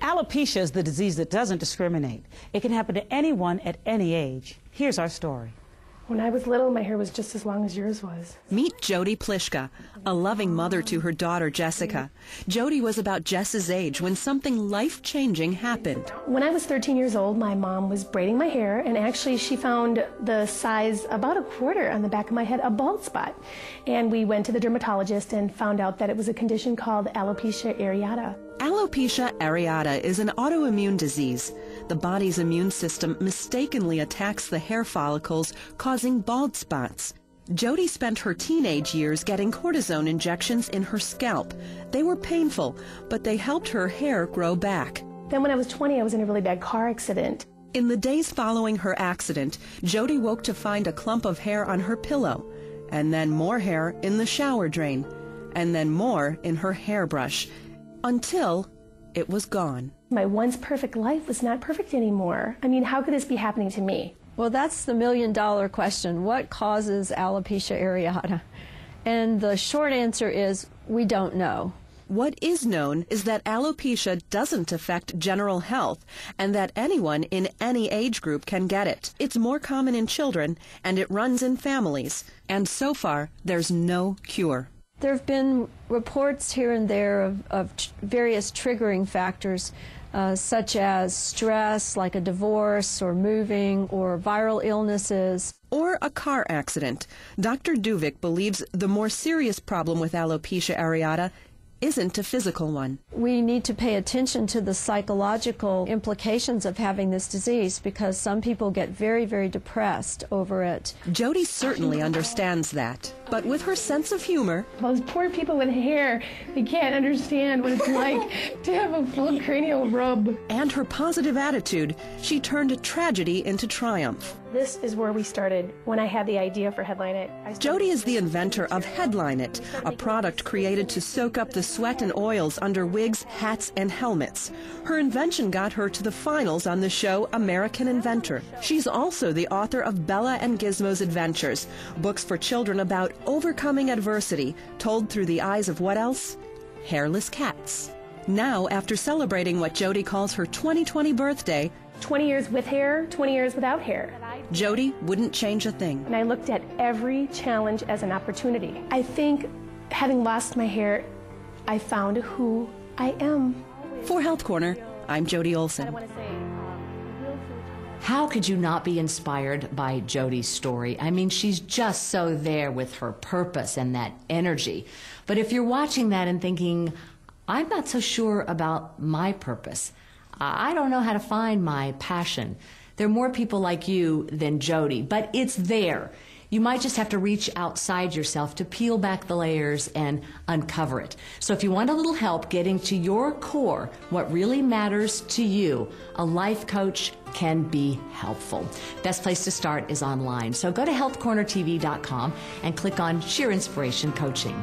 Alopecia is the disease that doesn't discriminate. It can happen to anyone at any age. Here's our story. When I was little, my hair was just as long as yours was. Meet Jodi Pliszka, a loving mother to her daughter Jessica. Jodi was about Jess's age when something life-changing happened. When I was 13 years old, my mom was braiding my hair, and actually she found the size about a quarter on the back of my head, a bald spot. And we went to the dermatologist and found out that it was a condition called alopecia areata. Alopecia areata is an autoimmune disease. The body's immune system mistakenly attacks the hair follicles, causing bald spots. Jodi spent her teenage years getting cortisone injections in her scalp. They were painful, but they helped her hair grow back. Then when I was 20, I was in a really bad car accident. In the days following her accident, Jodi woke to find a clump of hair on her pillow, and then more hair in the shower drain, and then more in her hairbrush, until it was gone. My once perfect life was not perfect anymore. I mean, how could this be happening to me? Well, that's the million dollar question. What causes alopecia areata? And the short answer is we don't know. What is known is that alopecia doesn't affect general health and that anyone in any age group can get it. It's more common in children and it runs in families. And so far, there's no cure. There have been reports here and there of, of various triggering factors, uh, such as stress, like a divorce or moving, or viral illnesses. Or a car accident. Dr. Duvic believes the more serious problem with alopecia areata isn't a physical one. We need to pay attention to the psychological implications of having this disease because some people get very, very depressed over it. Jodi certainly understands that. But with her sense of humor, Those poor people with hair, they can't understand what it's like to have a full cranial rub. and her positive attitude, she turned tragedy into triumph. This is where we started when I had the idea for Headline It. I Jodi is the inventor of Headline It, a product created to soak up the sweat and oils under wigs, hats, and helmets. Her invention got her to the finals on the show American Inventor. She's also the author of Bella and Gizmo's Adventures, books for children about overcoming adversity, told through the eyes of what else? Hairless cats. Now, after celebrating what Jodi calls her 2020 birthday, 20 years with hair, 20 years without hair. Jodi wouldn't change a thing. And I looked at every challenge as an opportunity. I think having lost my hair, I found who I am. For Health Corner, I'm Jody Olson. want to say, um, How could you not be inspired by Jodi's story? I mean, she's just so there with her purpose and that energy. But if you're watching that and thinking, I'm not so sure about my purpose, I I don't know how to find my passion, there are more people like you than Jodi, but it's there. You might just have to reach outside yourself to peel back the layers and uncover it. So if you want a little help getting to your core, what really matters to you, a life coach can be helpful. Best place to start is online. So go to healthcornertv.com and click on Sheer Inspiration Coaching.